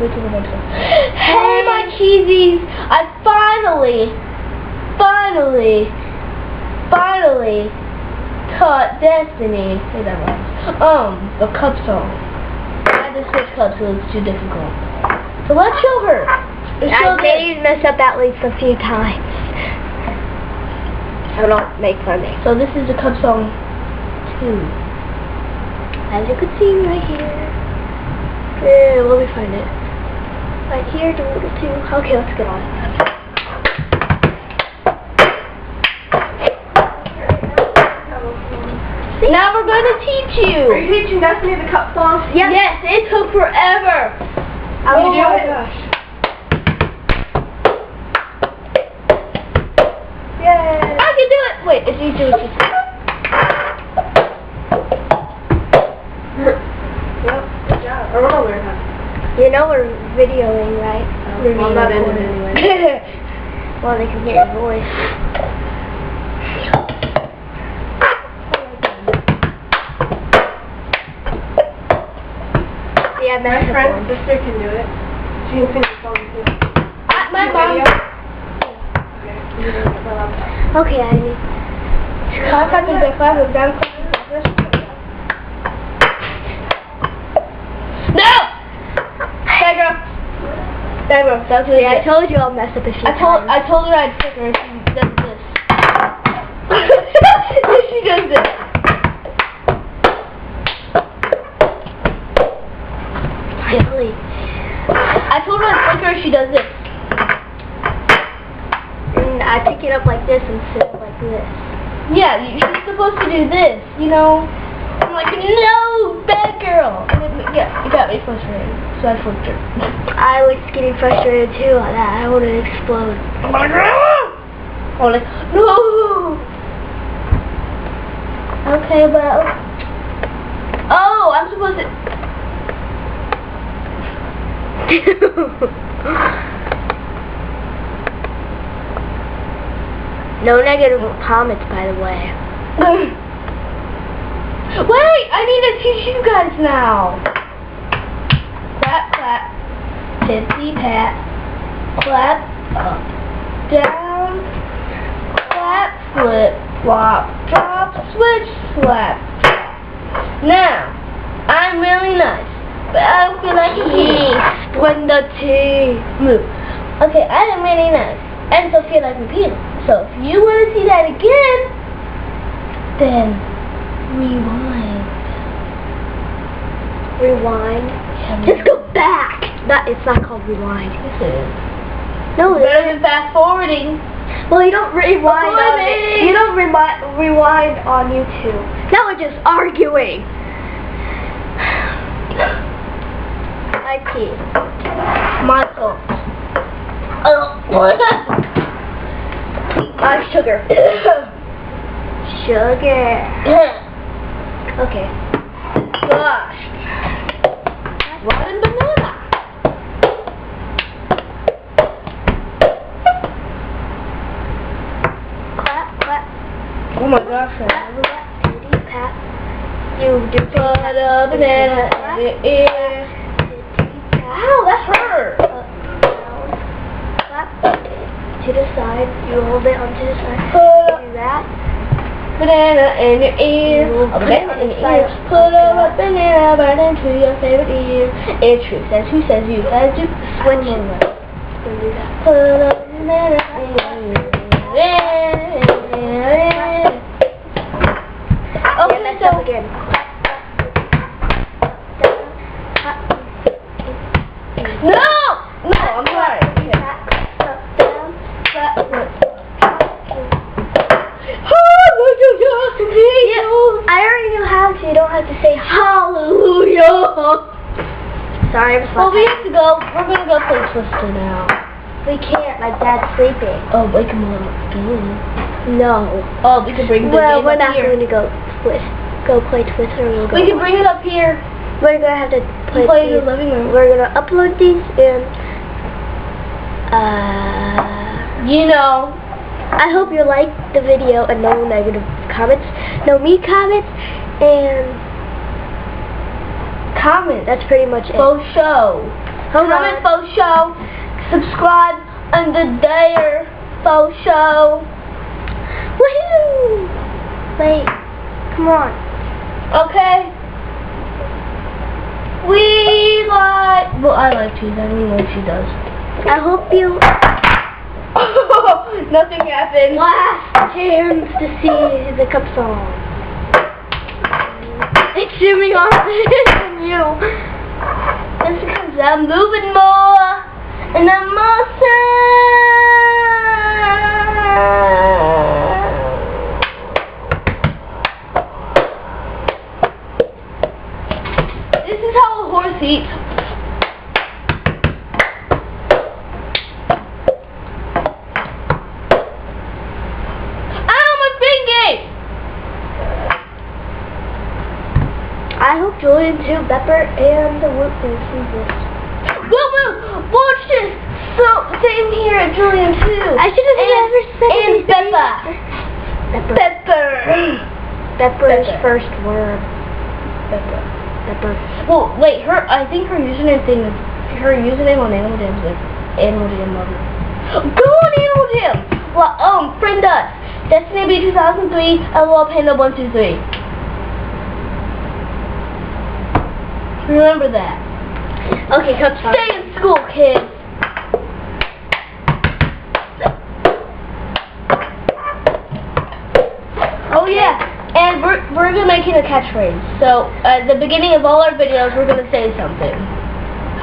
Wait till the next one. Hey, my cheesies! I finally, finally, finally taught Destiny. Say that. Um, the cup song. I had to switch cups, so it's too difficult. So let's show her. Let's show I did mess up at least a few times. So don't make fun of me. So this is the cup song two. As you can see right here. Yeah, let me find it. Right here, the little two. Okay, let's get on. Now we're going to teach you. Are you. you teaching Destiny the cup song? Yes. Yes, it took forever. I oh you do do it? it. Yay! I can do it. Wait, it's easier to just. Yep, good job. I know where it happened. You know we're videoing, right? Oh, we're well, not anyway. well, they can hear your voice. Yeah, My friend's sister can do it. She can song too. I, my mom. Okay. It for laptop. Okay, Ivy. Clap, clap, and back, clap, and down, clap. No! Bad girl. Bad girl. That's what Yeah, I told you I'll mess up a few I told times. I told her I'd trick her. She does this. she does this. Finally. I told her I'd trick her. She does this. And I pick it up like this instead of like this. Yeah, she's supposed to do this. You know. I'm like, no, bad girl. And it, yeah, it got me frustrated. So I flipped her. I was getting frustrated too on that. I wanted to explode. I'm like, "Ah!" I'm like, no. Okay, well. Oh, I'm supposed to. no negative comments, by the way. Wait, I need to teach you guys now. Clap, clap, tipsy pat, clap, up, down, clap, flip, flop, drop, switch, slap. Now, I'm really nice, but I don't feel like penis when the T move. Okay, I am really nice, and so feel like penis. So if you want to see that again, then rewind. Rewind. Just go back. That it's not called rewind. This is No, better than fast forwarding. well you don't rewind on you don't rewind on YouTube. Now we're just arguing. I. My fault. Oh, Uh, sugar. Sugar. Okay. Gosh. Rotten banana. Clap, clap, Oh my gosh. clap, clap, titty pat. You do Put a banana in your ear. Ow, that hurt. Clap to the side. You hold it onto the side. Uh, do that. Banana in your ear. A put banana it in your ear. Put a banana right into your favorite ear. It's true. Says who says you says you. Switch. Switch. Don't do that. Put a banana in your ear. Okay, so up again. no, I'm sorry. Okay. Hallelujah. I already know how to. You don't have to say hallelujah. Sorry, I'm Well, we have to go. We're gonna go play Twister now. We can't. My dad's sleeping. Oh, wake him up. No. Oh, we can bring the Well, we're not here. going to go twist. Go play Twister. We'll go. We can bring it up here. We're gonna have to play, Play in the living room. We're gonna upload these and uh. You know. I hope you liked the video and no negative comments, no me comments, and Comment. that's pretty much it. Go show. Hold comment on. faux show, subscribe under there faux show. Woohoo! Wait. Come on. Okay. We like. Well, I like cheese. I don't she does. I hope you Nothing happened. last chance to see the cup song. It's zooming on you. That's because I'm moving more and I'm more sad. This is how a horse eats. Ow, my finger! I hope Julian too, Pepper, and the Whoop can see this. Woo woo! Watch this! So, same here at Julian too. I should have never said And anything. Peppa. Pepper. Pepper. Pepper's first word. Peppa. Pepper. Well, wait, her, I think her username thing is, her username on Animal Jam is like, Animal Jam Mother. Go on Animal Jam! Well, um, friend us. Destiny B 2003, LOL Panda 123. Remember that. Okay, cup. Stay in school, kids. Oh yeah, and we're we're gonna making a catchphrase. So at the beginning of all our videos, we're gonna say something.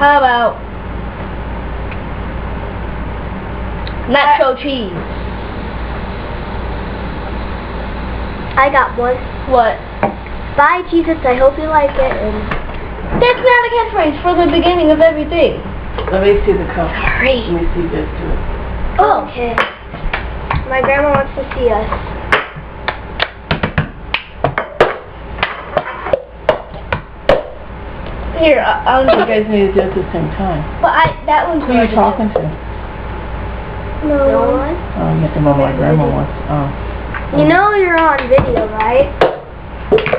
How about nacho cheese? I got one. What? Bye, Jesus. I hope you like it. And That's not a catchphrase for the beginning of everything. Let me see the cup. Sorry. Let me see this too. Oh. Okay. My grandma wants to see us. Here, I, I'll You guys need to do it at the same time. But I that one's Who are you talking to? No one. Oh, you think my grandma wants. Oh. You know you're on video, right?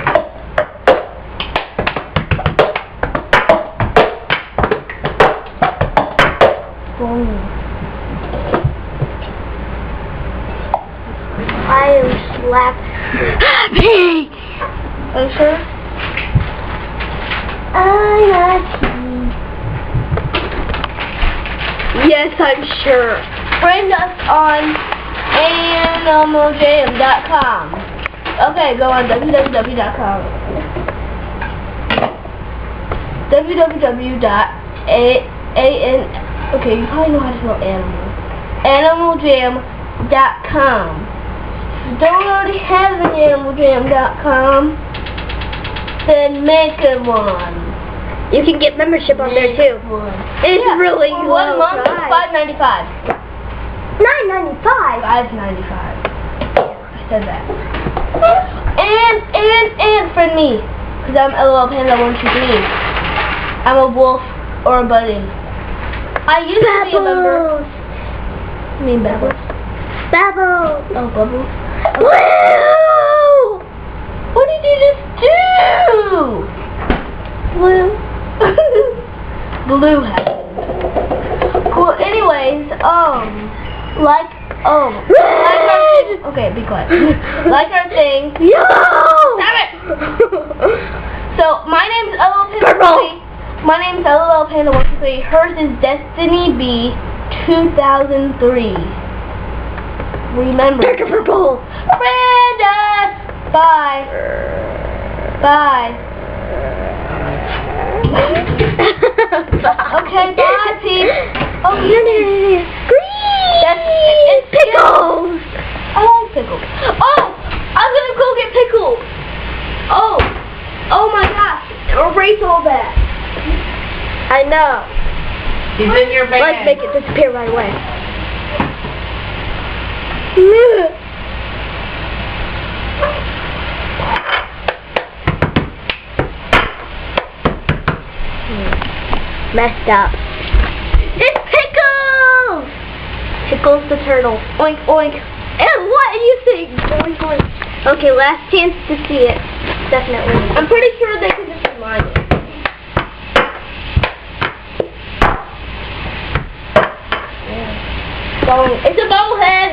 I am slapped. Happy. Are you sure? I like you. Yes, I'm sure. Friend us on animaljam.com. Okay, go on www.com. www.a-n Okay, you probably know how to spell animal. Animaljam.com. If you don't already have an animaljam.com, then make a one. You can get membership on there too. One. It's Yeah, really for one month, price. five ninety five. Nine ninety five. Five ninety five. I said that. And and and friend me, cause I'm LOL Panda one two three. I'm a wolf or a bunny. I used to be a member. Bubbles. I mean Bubbles. Bubbles. Oh Bubbles. Woo! What did you just do? Blue. Blue happened. Well, anyways, um, like, um, like our. Okay, be quiet. like our thing. Yo! Damn it! So my name's Purple. 123. My name's LL Panda 123. Hers is Destiny B 2003. Remember. Darker purple. Brenda! Bye. Bye. Okay, bye, peeps. Oh, here it is. Green. That's- it's pickles. I like pickles. Oh! I'm gonna go get pickles! Oh! Oh my gosh! Erase all that. I know. He's in your bag. Let's make it disappear right away. Hmm. Messed up. It's Pickles! Pickles the turtle. Oink, oink. And what do you think? Oink, oink. Okay, last chance to see it. Definitely. I'm pretty sure they can just remind me. Bubble. It's a bobblehead.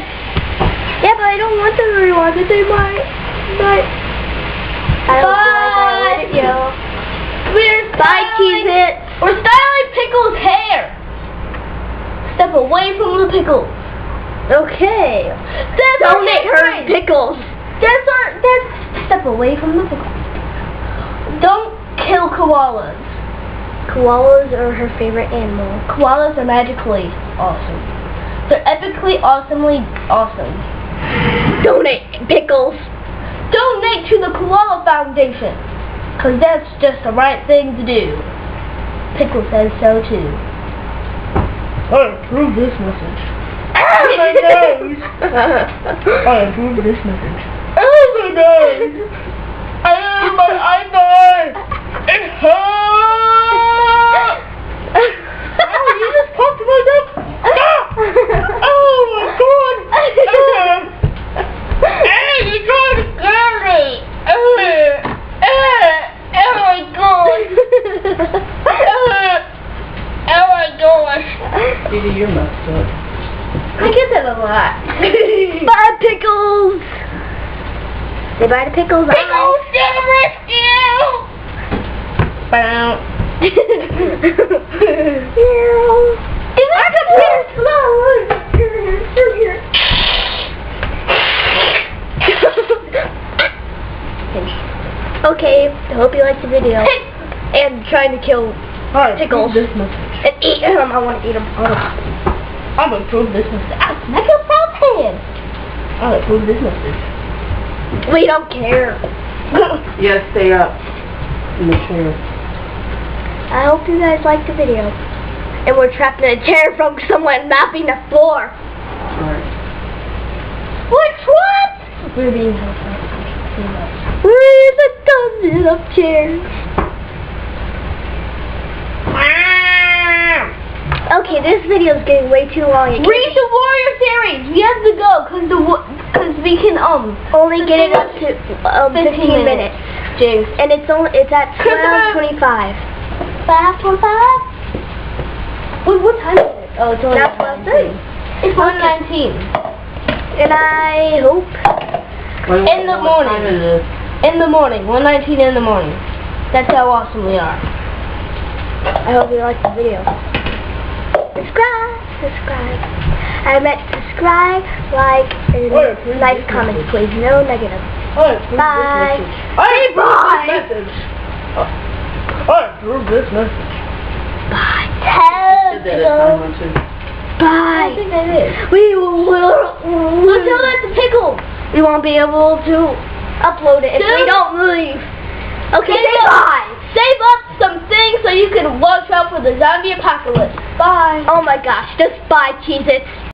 Yeah, but I don't want them to rewatch it. They might. But I hope you like Bye. video. We're Bye, styling- It. We're styling Pickle's hair. Step away from the pickle. Okay. That's Donate our her pickles. That's our. That's step away from the pickle. Don't kill koalas. Koalas are her favorite animal. Koalas are magically awesome. They're epically, awesomely awesome. Donate pickles. Donate to the Koala Foundation. Because that's just the right thing to do. Pickle says so too. I approve this message. Oh my nose! I approve this message. Oh my nose! Oh my eyeball! It hurts! Oh, you just popped my nose! Oh my god! Hey, you're trying to scare me! Uh, oh my god! Oh my gosh! Didi, you're messed up. I get that a lot. Buy pickles. Say bye to pickles. Pickles to the rescue! Bow. If I come here slow. okay, I hope you liked the video. And trying to kill Alright, Pickles. This and eat them. I want to eat them. I'm gonna prove this message. I'll smack your mouth hand. I'm gonna prove this message. We don't care. Yeah, stay up in the chair. I hope you guys liked the video. And we're trapped in a chair from someone mapping the floor. Alright. Which what? We're being held hostage. Where's the dozen of chairs? Okay, this video is getting way too long. It Read the Warrior series. We have to go because the because we can um only get it up to um, 15, 15 minutes. Jinx. And it's only it's at Christopher. 12:25. Five twenty five. Wait, what time is it? Oh, it's only Not 12:30. It's one nineteen And I hope Wait, In the morning. time is it? in the morning. One nineteen in the morning. That's how awesome we are. I hope you liked the video. Subscribe, subscribe. I meant subscribe, like, and Wait, please, nice please, comments, please. please. No negative. I approve Bye. this message. I Say approve bye. this message. I approve this message. Bye. Did that at time one. I Bye. think I did. We will. We'll tell that to Pickle. We won't be able to upload it if we don't leave. Okay, Save say up- bye. Save up some things so you can watch out for the zombie apocalypse. Bye. Oh my gosh, just bye, cheese it.